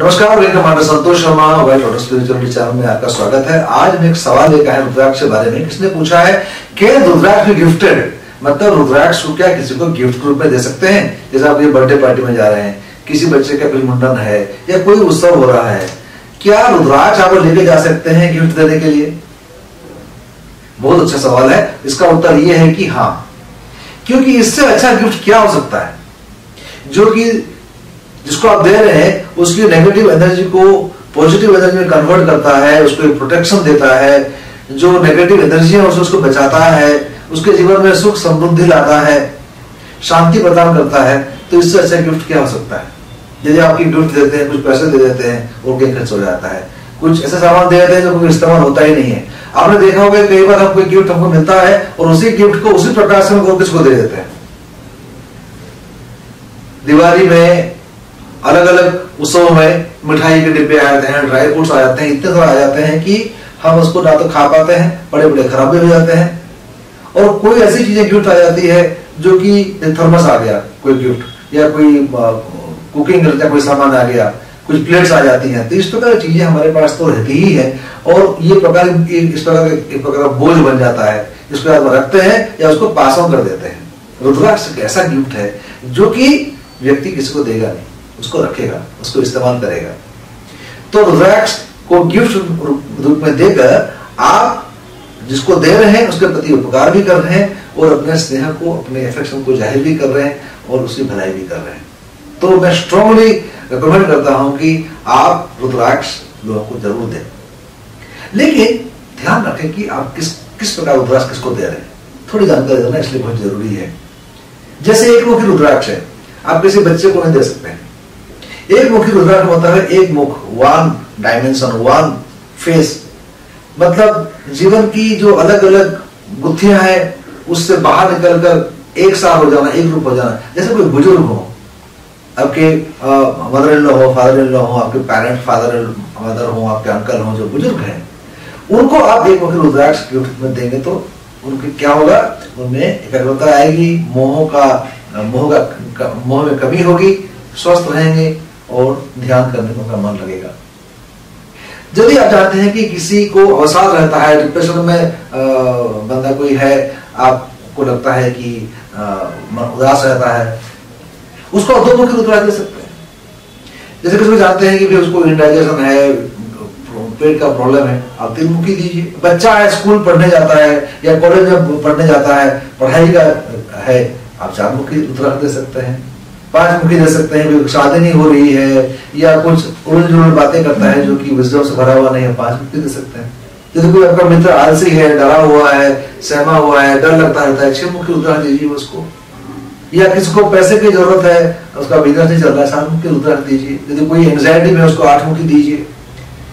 नमस्कार मेरे commander Santosh Sharma white auto spirituality channel में आपका स्वागत है। आज मैं एक सवाल लेकर आया रुद्राक्ष के बारे में। किसने पूछा है, कि रुद्राक्ष गिफ्टेड मतलब रुद्राक्ष को क्या किसी को गिफ्ट रूप में दे सकते हैं? जैसे आप ये बर्थडे पार्टी में जा रहे हैं, किसी बच्चे का कोई मुंडन है, या कोई उत्सव हो रहा है, क्या रुद्राक्ष आप लेके जा सकते हैं गिफ्ट देने के लिए? बहुत अच्छा सवाल है। इसका उत्तर यह है कि हाँ। क्योंकि इससे अच्छा गिफ्ट क्या हो सकता है? जो कि जिसको आप दे रहे हैं, उसकी नेगेटिव एनर्जी को पॉजिटिव एनर्जी में कन्वर्ट करता है, उसको प्रोटेक्शन देता है, जो नेगेटिव एनर्जी है, उसे उसको बचाता है, उसके जीवन में सुख समृद्धि लाता है, शांति प्रदान करता है तो इससे अच्छा गिफ्ट क्या हो सकता है? यदि आपकी गिफ्ट देते हैं, कुछ पैसे दे देते हैं, वो गेम खर्च हो जाता है। कुछ ऐसे सामान दे देते हैं जो कोई इस्तेमाल होता ही नहीं है। आपने देखा होगा, कई बार हमको गिफ्ट हमको मिलता है और उसी गिफ्ट को उसी प्रकार से हम किसको दे देते हैं? दिवाली में अलग अलग उत्सवों में मिठाई के डिब्बे आ जाते हैं ड्राई फ्रूट्स आ जाते हैं, इतने सारे आ जाते हैं कि हम उसको ना तो खा पाते हैं बड़े बड़े खराब भी हो जाते हैं। और कोई ऐसी चीज़ें गिफ्ट आ जाती है जो कि थर्मस आ गया, कोई गिफ्ट या कोई कुकिंग का कोई सामान आ गया, कुछ प्लेट्स आ जाती हैं। तो इस प्रकार की चीज़ें हमारे पास तो रहती ही है, और ये प्रकार इस प्रकार एक प्रकार का बोझ बन जाता है इसको आप रखते हैं या उसको पास ऑन कर देते हैं। रुद्राक्ष एक ऐसा गिफ्ट है जो कि व्यक्ति किसी को देगा नहीं। उसको रखेगा, उसको इस्तेमाल करेगा। तो रुद्राक्ष को गिफ्ट रूप में देकर आप जिसको दे रहे हैं, उसके प्रति उपकार भी कर रहे हैं और अपने स्नेह को, अपने एफेक्शन को ज़ाहिर भी कर रहे हैं और उसकी भलाई भी कर रहे हैं। तो मैं स्ट्रांगली रिकमेंड करता हूँ कि आप रुद्राक्ष लोगों को ज़रूर दें। लेकिन ध्यान रखें कि आप किस किस प्रकार रुद्राक्ष किसको दे रहे हैं। थोड़ी जानकारी देना इसलिए बहुत ज़रूरी है। जैसे एक मुखी रुद्राक्ष है, आप किसी बच्चे को नहीं दे सकते हैं। एक मुखी रुद्राक्ष होता है, एक मुख वन डायमेंशन वन फेस मतलब जीवन की जो अलग अलग गुत्थियाँ हैं, उससे बाहर निकलकर एक साथ हो जाना, एक रूप हो जाना, जैसे कोई बुज़ुर्ग हो, आपके मदर इन लॉ हो फादर इन लॉ हो, आपके पेरेंट फादर मदर हो, आपके अंकल हो, जो बुज़ुर्ग हैं, उनको आप एक मुखी रुद्राक्ष गिफ्ट में देंगे तो उनके क्या होगा? उनमें एकाग्रता आएगी, मोह का मोह का, मोह में कमी होगी, स्वस्थ रहेंगे और ध्यान करने में उनका मन लगेगा। यदि आप चाहते हैं कि किसी को अवसाद रहता है डिप्रेशन में बंदा कोई है, आपको लगता है कि मन उदास रहता है, उसको दो मुख्य रुद्राक्ष दे सकते हैं। जैसे किसी को जानते हैं कि उसको इंडाइजेशन है, पेट का प्रॉब्लम है, आप तीन मुखी दीजिए बच्चा है स्कूल पढ़ने जाता है, या कॉलेज में पढ़ने जाता है, पढ़ाई का, है, आप चार मुखी रुद्राक्ष दे सकते हैं। पाँच मुखी दे सकते हैं, कोई शादी नहीं हो रही है, या कुछ जुड़न बातें करता है जो कि विजडम से भरा हुआ नहीं है पाँच मुखी दे सकते हैं। यदि कोई आपका मित्र आलसी है, डरा हुआ है, सहमा हुआ है, डर लगता रहता है, छह मुखी उदाहरण दीजिए उसको। या किसी को पैसे की ज़रूरत है, उसका बिज़नेस नहीं चल रहा है सात मुखी उदाहरण दीजिए। यदि कोई एंग्जाइटी में उसको आठ मुखी दीजिए।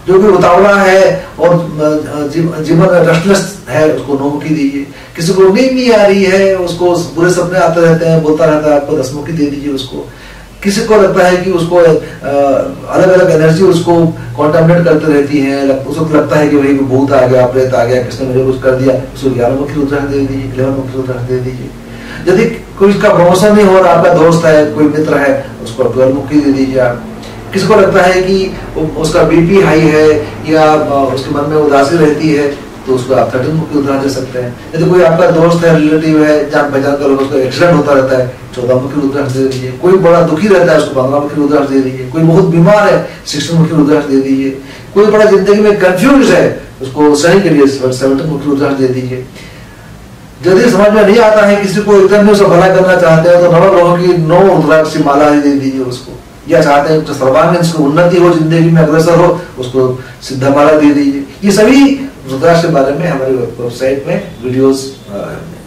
जो भी उतावला है और जीवन रेस्टलेस है, उसको नौ मुखी दीजिए। किसी को नींद नहीं आ रही है, उसको बुरे सपने आते रहते हैं, बोलता रहता है, आपको दसमुखी दे दीजिए उसको। किसी को लगता है कि उसको अलग अलग एनर्जी उसको कॉन्टामिनेट करते रहती है उसको लगता है कि भाई भूत आ गया प्रेत आ गया, किसने मुझे कुछ कर दिया उसको ग्यारह मुखी रुद्राक्ष दे दीजिए इलेवन मुखी रुद्राक्ष दे दीजिए। यदि कोई उसका प्रमोशन नहीं हो रहा आपका दोस्त है, कोई मित्र है, उसको ट्वेल्व मुखी दे दीजिए आप। किसी को लगता है कि उसका बीपी हाई है या उसके मन में उदासी रहती है तो उसको आप थर्टीन मुखी रुद्राक्ष दे सकते हैं? यदि कोई आपका दोस्त है रिलेटिव है, जान पहचान कर उसको एक्सीडेंट होता रहता है, चौदह मुखी रुद्राक्ष दे दीजिए? कोई बड़ा दुखी रहता है, उसको पंद्रह मुखी रुद्राक्ष दे दीजिए? कोई बहुत बीमार है सिक्सटीन मुखी रुद्राक्ष दे दीजिए? कोई बड़ा ज़िंदगी में कंफ्यूज है, उसको सही के लिए सेवनटीन मुखी रुद्राक्ष दे दीजिए? यदि समझ में नहीं आता है, किसी को एकदम उसे भला करना चाहते हैं तो नव ग्रहों की नौ रुद्राक्ष की माला दे दीजिए उसको। या चाहते हैं तो सर्वांगीण उन्नति हो, ज़िंदगी में अग्रसर हो, उसको सिद्धा माला दे दीजिए। ये सभी रुद्राक्ष के बारे में हमारी वेबसाइट में वीडियोस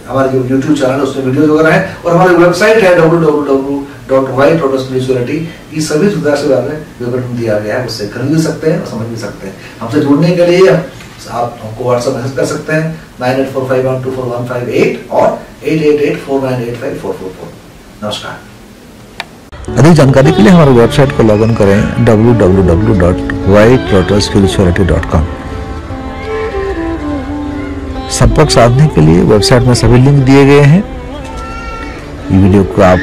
हमारे जो यूट्यूब चैनल है, उसमें वीडियो वगैरह है। और हमारी वेबसाइट है W W W dot white dot spirituality ये सभी रुद्राक्ष के बारे में विवरण दिया गया है, उससे खरीद भी सकते हैं और समझ भी सकते हैं। हमसे जुड़ने के लिए आप हमको व्हाट्सएप मैसेज कर सकते हैं nine eight four five one two four one five eight और eight eight eight four nine eight five four four four नमस्कार। अधिक जानकारी के लिए हमारे वेबसाइट को लॉग इन करें www.white-spirituality.com संपर्क साधने के लिए वेबसाइट में सभी लिंक दिए गए हैं। वीडियो को आप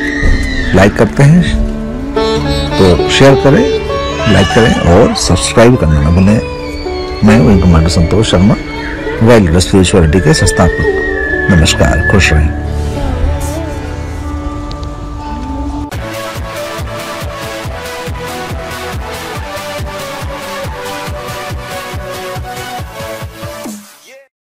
लाइक करते हैं तो शेयर करें, लाइक करें और सब्सक्राइब करना न भूलें। मैं wing commander Santosh Sharma well spirituality के संस्थापक। नमस्कार, खुश रहें।